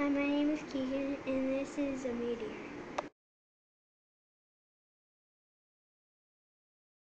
Hi, my name is Keegan, and this is a meteor.